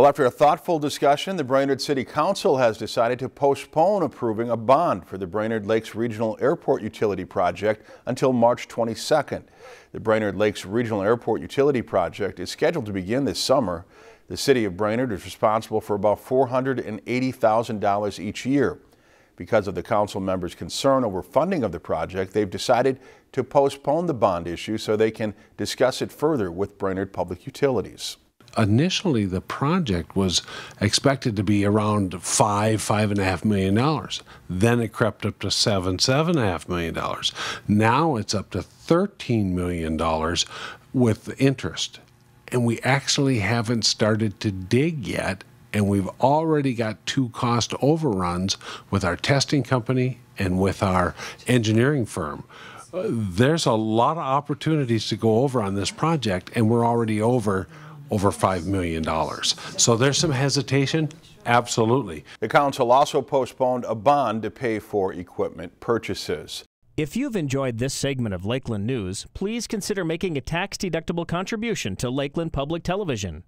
Well, after a thoughtful discussion, the Brainerd City Council has decided to postpone approving a bond for the Brainerd Lakes Regional Airport Utility Project until March 22nd. The Brainerd Lakes Regional Airport Utility Project is scheduled to begin this summer. The city of Brainerd is responsible for about $480,000 each year. Because of the council members' concern over funding of the project, they've decided to postpone the bond issue so they can discuss it further with Brainerd Public Utilities initially the project was expected to be around five, five and a half million dollars. Then it crept up to seven, seven and a half million dollars. Now it's up to thirteen million dollars with interest. And we actually haven't started to dig yet. And we've already got two cost overruns with our testing company and with our engineering firm. There's a lot of opportunities to go over on this project, and we're already over over $5 million. So there's some hesitation. Absolutely. The council also postponed a bond to pay for equipment purchases. If you've enjoyed this segment of Lakeland News, please consider making a tax-deductible contribution to Lakeland Public Television.